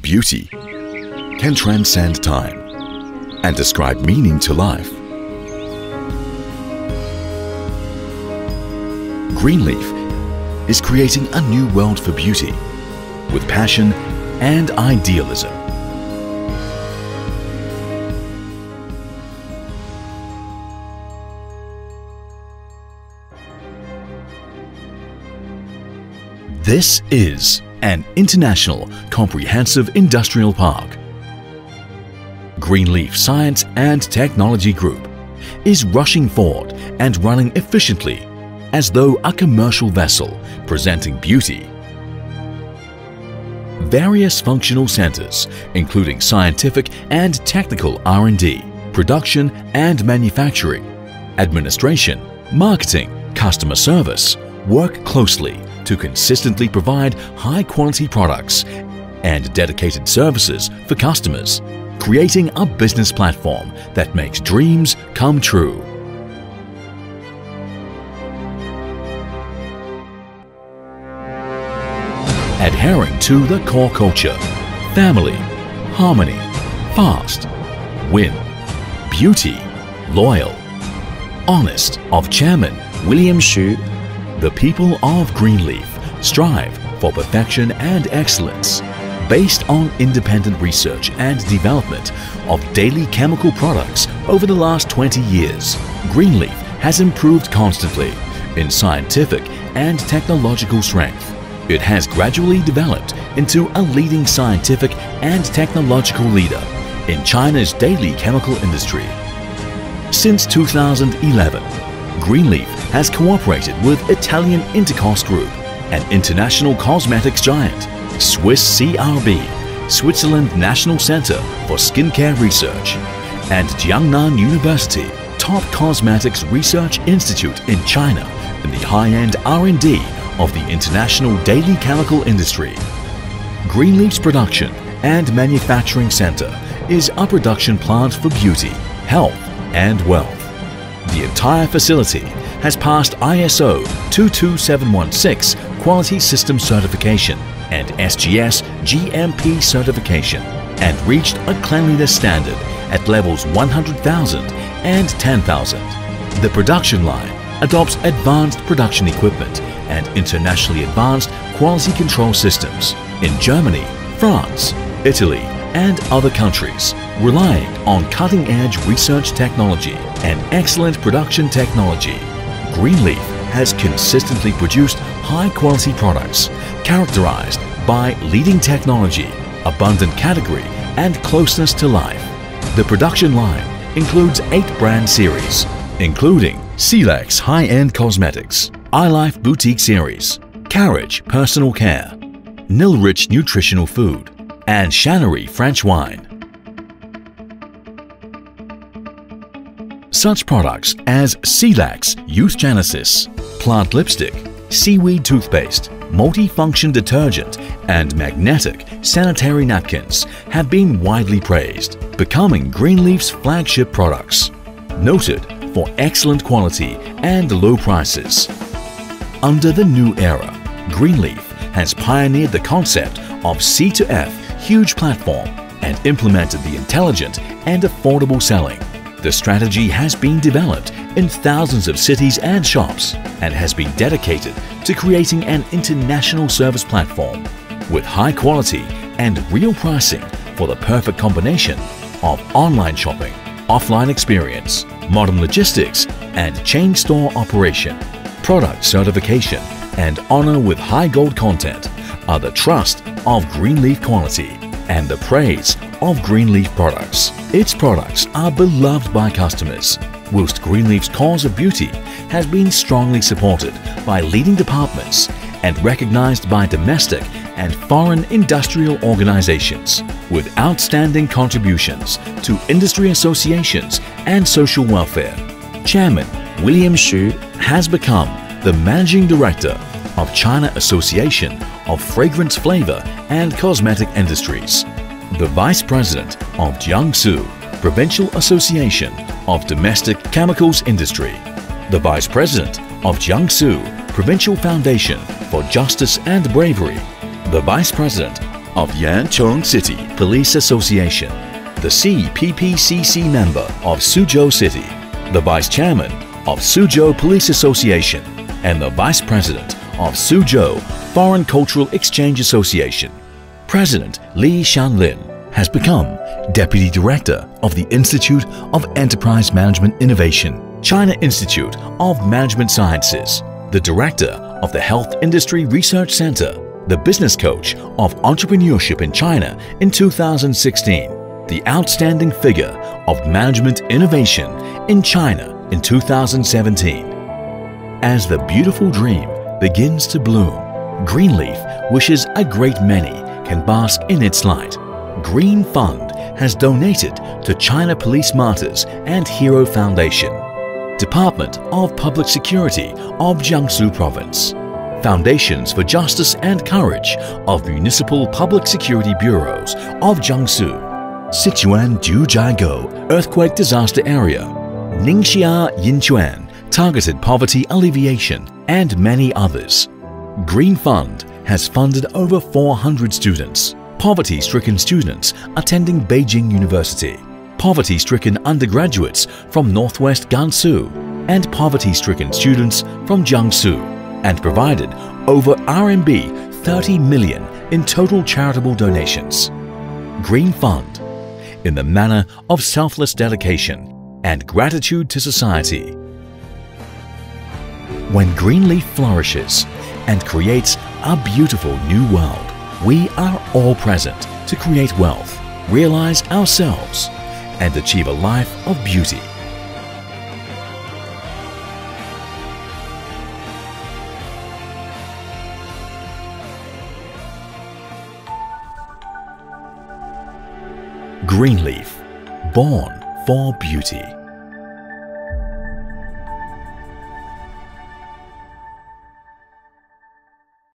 Beauty can transcend time and describe meaning to life. Greenleaf is creating a new world for beauty with passion and idealism. This is an international comprehensive industrial park. Greenleaf Science and Technology Group is rushing forward and running efficiently as though a commercial vessel presenting beauty. Various functional centers, including scientific and technical R&D, production and manufacturing, administration, marketing, customer service, work closely to consistently provide high-quality products and dedicated services for customers, creating a business platform that makes dreams come true. Adhering to the core culture, family, harmony, fast, win, beauty, loyal, honest of Chairman William Xu the people of Greenleaf strive for perfection and excellence based on independent research and development of daily chemical products over the last 20 years. Greenleaf has improved constantly in scientific and technological strength. It has gradually developed into a leading scientific and technological leader in China's daily chemical industry. Since 2011, Greenleaf has cooperated with Italian Intercos Group, an international cosmetics giant, Swiss CRB, Switzerland National Center for Skincare Research, and Jiangnan University, top cosmetics research institute in China in the high-end R&D of the international daily chemical industry. Greenleaf's production and manufacturing center is a production plant for beauty, health and wealth. The entire facility has passed ISO 22716 Quality System Certification and SGS GMP certification and reached a cleanliness standard at levels 100,000 and 10,000. The production line adopts advanced production equipment and internationally advanced quality control systems in Germany, France, Italy, and other countries, relying on cutting-edge research technology and excellent production technology. Greenleaf has consistently produced high-quality products characterized by leading technology, abundant category, and closeness to life. The production line includes eight brand series, including Silex High-End Cosmetics, iLife Boutique Series, Carriage Personal Care, Nilrich Nutritional Food, and Channery French Wine. Such products as Silax Youth Genesis, Plant Lipstick, Seaweed Toothpaste, Multifunction Detergent, and Magnetic Sanitary Napkins have been widely praised, becoming Greenleaf's flagship products. Noted for excellent quality and low prices. Under the new era, Greenleaf has pioneered the concept of C2F huge platform and implemented the intelligent and affordable selling. The strategy has been developed in thousands of cities and shops and has been dedicated to creating an international service platform with high quality and real pricing for the perfect combination of online shopping, offline experience, modern logistics, and chain store operation. Product certification and honor with high gold content are the trust of Greenleaf quality and the praise of Greenleaf products. Its products are beloved by customers, whilst Greenleaf's cause of beauty has been strongly supported by leading departments and recognized by domestic and foreign industrial organizations with outstanding contributions to industry associations and social welfare. Chairman William Xu has become the Managing Director of China Association of Fragrance Flavor and Cosmetic Industries, the Vice President of Jiangsu Provincial Association of Domestic Chemicals Industry, the Vice President of Jiangsu Provincial Foundation for Justice and Bravery, the Vice President of Yancheng City Police Association, the CPPCC member of Suzhou City, the Vice Chairman of Suzhou Police Association, and the Vice President of Suzhou Foreign Cultural Exchange Association. President Li Shanlin has become Deputy Director of the Institute of Enterprise Management Innovation, China Institute of Management Sciences, the Director of the Health Industry Research Center, the Business Coach of Entrepreneurship in China in 2016, the Outstanding Figure of Management Innovation in China in 2017. As the beautiful dream begins to bloom, Greenleaf wishes a great many can bask in its light. Green Fund has donated to China Police Martyrs and Hero Foundation, Department of Public Security of Jiangsu Province, Foundations for Justice and Courage of Municipal Public Security Bureaus of Jiangsu, Sichuan Jiuzhaigou Earthquake Disaster Area, Ningxia Yinchuan Targeted Poverty Alleviation, and many others. Green Fund has funded over 400 students, poverty-stricken students attending Beijing University, poverty-stricken undergraduates from Northwest Gansu, and poverty-stricken students from Jiangsu, and provided over RMB 30 million in total charitable donations. Green Fund, in the manner of selfless dedication and gratitude to society. When Greenleaf flourishes and creates a beautiful new world, we are all present to create wealth, realize ourselves, and achieve a life of beauty. Greenleaf, born for beauty.